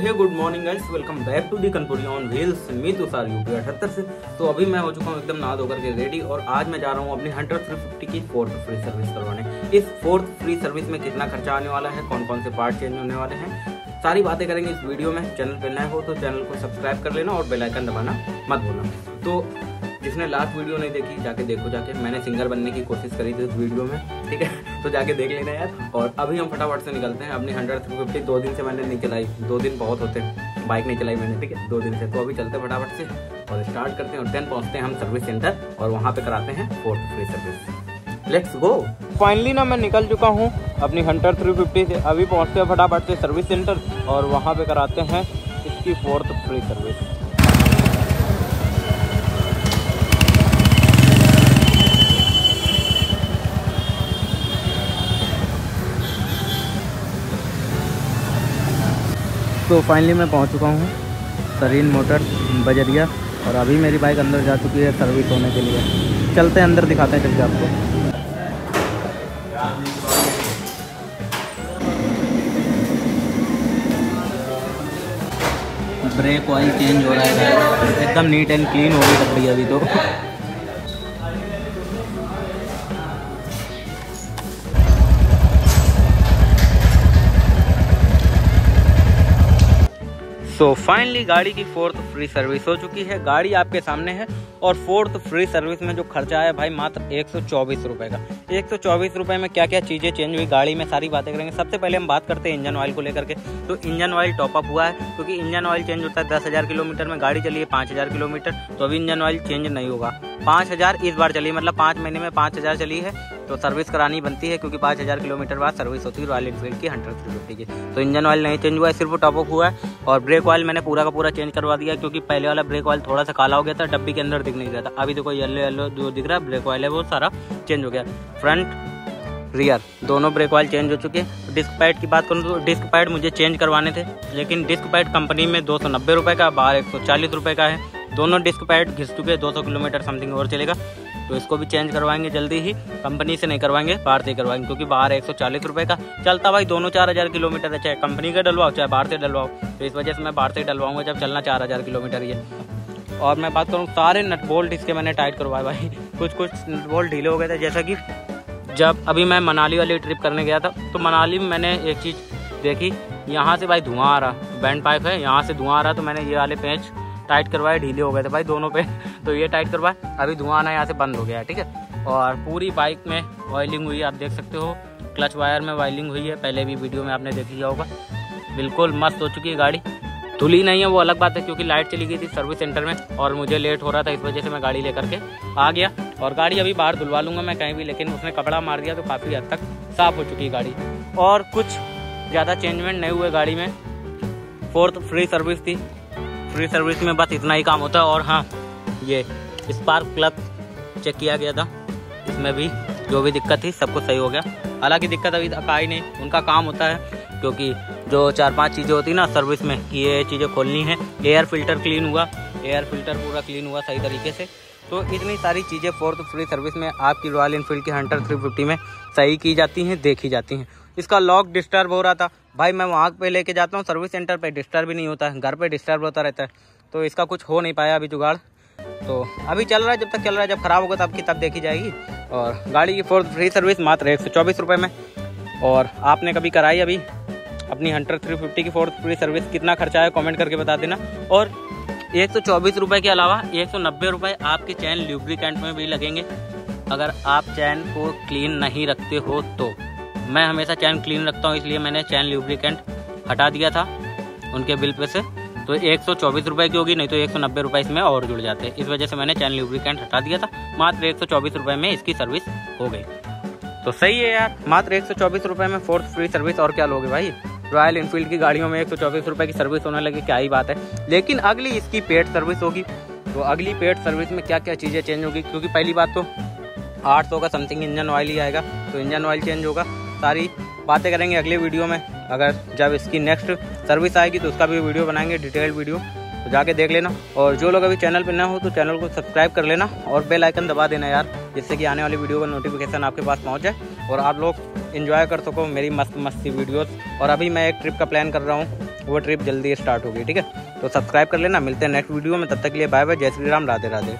Hey good morning guys welcome back to the Kanpuri on wheels me Tushar UP अठहत्तर से। तो अभी मैं हो चुका हूँ एकदम नहा धोकर के रेडी और आज मैं जा रहा हूँ अपनी हंटर थ्री फिफ्टी की फोर्थ फ्री सर्विस करवाने। इस फोर्थ फ्री सर्विस में कितना खर्चा आने वाला है कौन कौन से पार्ट चेंज होने वाले हैं, सारी बातें करेंगे इस वीडियो में। चैनल पर नए हो तो चैनल को सब्सक्राइब कर लेना और बेलाइकन दबाना मत भूलना। तो जिसने लास्ट वीडियो नहीं देखी, जाके देखो जाके। मैंने सिंगर बनने की कोशिश करी थी उस वीडियो में, ठीक है? तो जाके देख लेना यार। और अभी हम फटाफट से निकलते हैं। अपनी हंड्रेड थ्री फिफ्टी दो दिन से मैंने नहीं चलाई। दो दिन बहुत होते हैं। बाइक नहीं चलाई मैंने, ठीक है? दो दिन से। तो अभी चलते फटाफट से। और स्टार्ट करते हैं और देन पहुँचते हैं हम सर्विस सेंटर और वहाँ पे कराते हैं fourth free service let's go finally ना मैं निकल चुका हूँ अपनी हंटर थ्री फिफ्टी से। अभी पहुँचते हैं फटाफट से सर्विस सेंटर और वहाँ पे कराते हैं इसकी फोर्थ फ्री सर्विस तो फाइनली मैं पहुँच चुका हूँ सरीन मोटर बजरिया और अभी मेरी बाइक अंदर जा चुकी है सर्विस होने के लिए। चलते हैं, अंदर दिखाते हैं चल आपको। ब्रेक ऑयल चेंज हो रहा है। एकदम नीट एंड क्लीन हो गई डब्बी अभी तो। सो so, फाइनली गाड़ी की फोर्थ फ्री सर्विस हो चुकी है। गाड़ी आपके सामने है और फोर्थ फ्री सर्विस में जो खर्चा है भाई मात्र एक सौ का। एक सौ में क्या क्या चीज़ें चेंज हुई? गाड़ी में सारी बातें करेंगे। सबसे पहले हम बात करते हैं इंजन ऑयल को लेकर के। तो इंजन ऑयल टॉपअप हुआ है क्योंकि इंजन ऑयल चेंज होता है दस किलोमीटर में। गाड़ी चली है पाँच हज़ार किलोमीटर। तो अभी इंजन ऑयल चेंज नहीं होगा। पाँच हज़ार इस बार चली मतलब पाँच महीने में पाँच हज़ार चली है तो सर्विस करानी बनती है, क्योंकि पाँच हज़ार किलोमीटर बाद सर्विस होती है रॉयल इनफील्ड की हंड्रेड थ्री फिफ्टी की। तो इंजन ऑयल नहीं चेंज हुआ है, सिर्फ़ टॉपअप हुआ है, और ब्रेक ऑयल मैंने पूरा का पूरा चेंज करवा दिया, क्योंकि पहले वाला ब्रेक ऑयल थोड़ा सा काला हो गया था, डब्बी के अंदर दिख नहीं रहा था। अभी देखो येलो येलो जो दिख रहा है ब्रेक ऑयल है, वो सारा चेंज हो गया। फ्रंट रियर दोनों ब्रेक ऑयल चेंज हो चुके हैं। डिस्क पैड की बात करूँ तो डिस्क पैड मुझे चेंज करवाने थे, लेकिन डिस्क पैड कंपनी में दो सौ नब्बे रुपये का, बाहर एक सौ चालीस रुपये का है। दोनों डिस्क पैड घिस चुके हैं, दो सौ किलोमीटर समथिंग और चलेगा। तो इसको भी चेंज करवाएँगे जल्दी ही। कंपनी से नहीं करवाएँगे, बाहर से करवाएँगे, क्योंकि बाहर एक सौ चालीस रुपये का चलता भाई, दोनों चार हज़ार किलोमीटर है, चाहे कंपनी का डलवाओ, चाहे बाहर से डलवाओ। तो इस वजह से मैं बाहर से ही डलवाऊँगा जब चलना चार हज़ार किलोमीटर ये और मैं बात करूँ, सारे नट बोल्ट इसके मैंने टाइट करवाए भाई। कुछ कुछ नट बोल्ट ढीले हो गए थे, जैसा कि जब अभी मैं मनाली वाली ट्रिप करने गया था तो मनाली में मैंने एक चीज़ देखी, यहाँ से भाई धुआँ आ रहा, बैंड पाइप है, यहाँ से धुआँ आ रहा तो मैंने ये वाले पेंच टाइट करवाए, ढीले हो गए थे भाई दोनों पे। तो ये टाइट करवाए, अभी धुआँ आना यहाँ से बंद हो गया है, ठीक है? और पूरी बाइक में ऑयलिंग हुई है, आप देख सकते हो। क्लच वायर में वायलिंग हुई है, पहले भी वीडियो में आपने देख लिया होगा। बिल्कुल मस्त हो चुकी है गाड़ी। धुली नहीं है, वो अलग बात है, क्योंकि लाइट चली गई थी सर्विस सेंटर में और मुझे लेट हो रहा था, इस वजह से मैं गाड़ी लेकर के आ गया। और गाड़ी अभी बाहर धुलवा लूँगा मैं कहीं भी, लेकिन उसने कपड़ा मार दिया तो काफ़ी हद तक साफ़ हो चुकी है गाड़ी। और कुछ ज़्यादा चेंजमेंट नहीं हुए गाड़ी में। फोर्थ फ्री सर्विस थी। फ्री सर्विस में बस इतना ही काम होता है और हाँ ये स्पार्क प्लग चेक किया गया था। इसमें भी जो भी दिक्कत थी सब कुछ सही हो गया। हालाँकि दिक्कत अभी तक आई नहीं, उनका काम होता है, क्योंकि जो चार पाँच चीज़ें होती ना सर्विस में कि ये चीज़ें खोलनी है। एयर फ़िल्टर क्लीन हुआ एयर फ़िल्टर पूरा क्लीन हुआ सही तरीके से। तो इतनी सारी चीज़ें फोर्थ फ्री सर्विस में आपकी रॉयल इनफील्ड की हंटर थ्री में सही की जाती हैं, देखी जाती हैं। इसका लॉक डिस्टर्ब हो रहा था। भाई, मैं वहाँ पे लेके जाता हूँ, सर्विस सेंटर पे डिस्टर्ब भी नहीं होता है, घर पे डिस्टर्ब होता रहता है। तो इसका कुछ हो नहीं पाया अभी जुगाड़। तो अभी चल रहा है, जब तक चल रहा है, जब खराब होगा तब की तब देखी जाएगी। और गाड़ी की फोर्थ फ्री सर्विस मात्र एक सौ में। और आपने कभी कराई अभी? अपनी हंटर थ्री फिफ्टी की फोर्थ फ्री सर्विस कितना खर्चा है कमेंट करके बता देना। और एक सौ चौबीस रुपये के अलावा एक सौ नब्बे रुपये आपके चैन ल्यूब्रिकेंट में भी लगेंगे। अगर आप चैन को क्लीन नहीं रखते हो तो। मैं हमेशा चैन क्लीन रखता हूँ, इसलिए मैंने चैन ल्यूब्रिकेंट हटा दिया था उनके बिल पे से। तो एक सौ चौबीस रुपये की होगी, नहीं तो एक सौ नब्बे इसमें और जुड़ जाते इस वजह से मैंने चैन ल्यूब्रिकेंट हटा दिया था, मात्र एक सौ चौबीस रुपये में इसकी सर्विस हो गई। तो सही है यार, मात्र एक सौ चौबीस रुपये में फोर्थ फ्री सर्विस और क्या लोगे भाई? रॉयल इनफील्ड की गाड़ियों में एक सौ चौबीस रुपये की सर्विस होने लगी, क्या ही बात है। लेकिन अगली इसकी पेड सर्विस होगी। तो अगली पेड सर्विस में क्या क्या चीज़ें चेंज होगी? क्योंकि पहली बात तो आठ सौ का समथिंग इंजन ऑयल ही आएगा तो इंजन ऑयल चेंज होगा। सारी बातें करेंगे अगले वीडियो में। अगर जब इसकी नेक्स्ट सर्विस आएगी तो उसका भी वीडियो बनाएँगे डिटेल वीडियो तो जाके देख लेना। और जो लोग अभी चैनल पर ना हो तो चैनल को सब्सक्राइब कर लेना और बेल आइकन दबा देना यार, जिससे कि आने वाली वीडियो का नोटिफिकेशन आपके पास पहुँच जाए। और आप लोग इन्जॉय कर सको मेरी मस्त मस्ती वीडियोस और अभी मैं एक ट्रिप का प्लान कर रहा हूँ। वो ट्रिप जल्दी स्टार्ट होगी, ठीक है? तो सब्सक्राइब कर लेना। मिलते हैं नेक्स्ट वीडियो में। तब तक के लिए बाय बाय जय श्री राम। राधे राधे